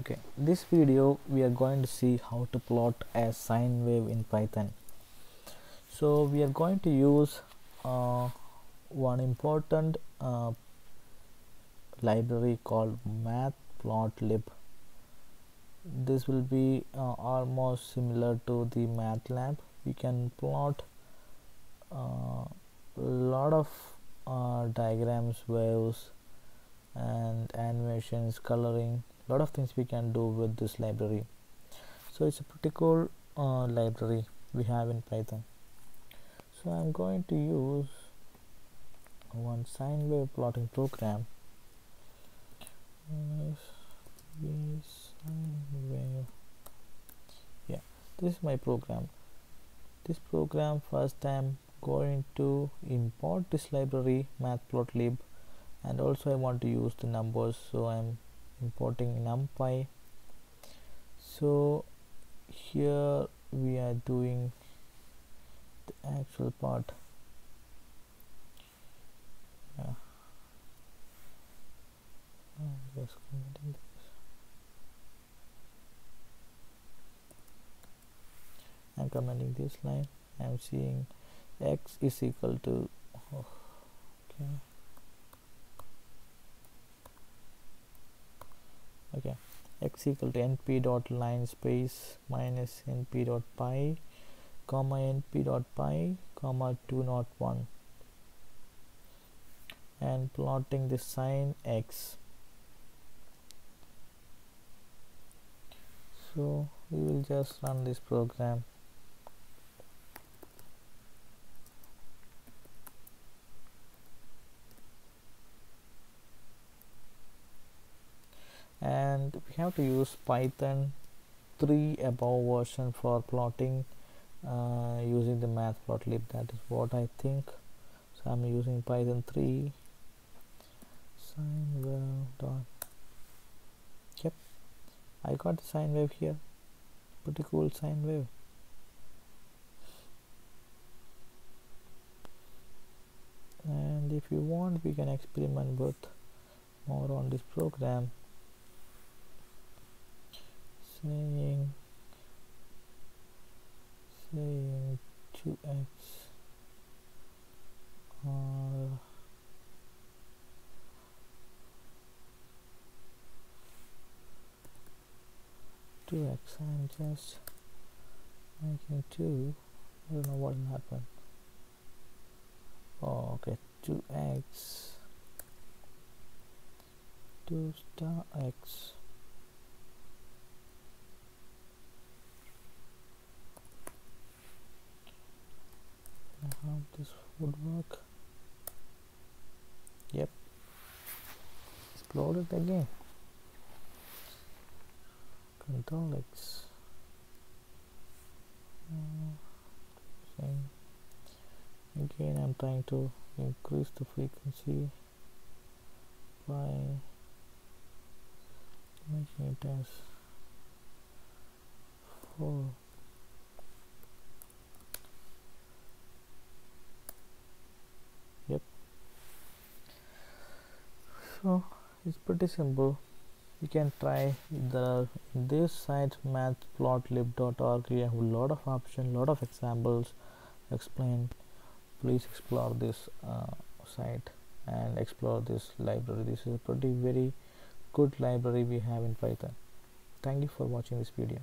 okay this video we are going to see how to plot a sine wave in python. So we are going to use uh, one important uh, library called matplotlib. This will be uh, almost similar to the matlab. We can plot a uh, lot of uh, diagrams waves and animations coloring lot of things we can do with this library. So it's a pretty cool uh, library we have in python. So i'm going to use one sine wave plotting program. Yeah this is my program. This program first i'm going to import this library matplotlib and also I want to use the numbers so I'm importing numpy. So here we are doing the actual part. I'm just commenting this. This line. I'm seeing x is equal to oh, okay okay. X equal to np dot linspace minus np dot pi comma np dot pi comma 2 not 1 and plotting the sine x. So we will just run this program and we have to use python 3 above version for plotting uh, using the matplotlib that is what i think. So i'm using python 3 sine wave dot. Yep. I got the sine wave here. Pretty cool sine wave. And if you want we can experiment with more on this program saying saying 2x or two x. I'm just making two. I don't know what will happen oh okay. 2x 2 star x how this would work. Yep. Explode it again. Control X. Uh, again I'm trying to increase the frequency by making it as 4 so it's pretty simple. You can try the this site matplotlib.org you have a lot of options lot of examples. Explain please explore this uh, site and explore this library. This is a pretty very good library we have in python. Thank you for watching this video